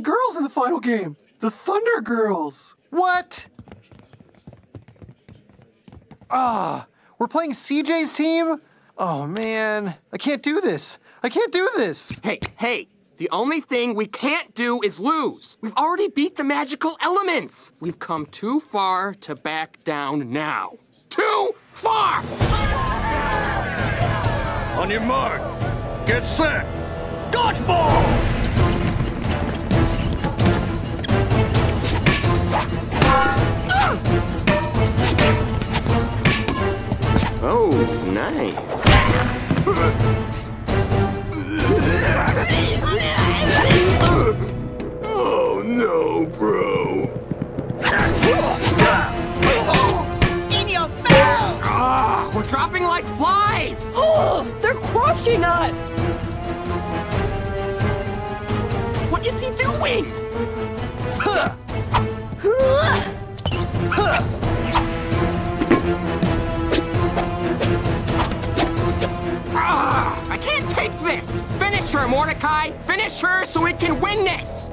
the girls in the final game. The Thunder Girls. What? Ah, we're playing CJ's team? Oh man, I can't do this. I can't do this. Hey, hey, the only thing we can't do is lose. We've already beat the magical elements. We've come too far to back down now. Too far! On your mark, get set, dodgeball! Oh, nice. Oh no, bro. In your! Ah, we're dropping like flies! Ugh, they're crushing us! What is he doing? Her, Mordecai! Finish her so we can win this!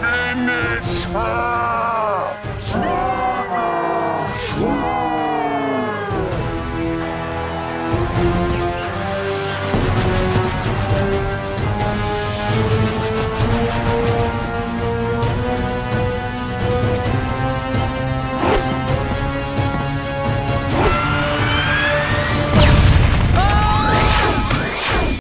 Finish her!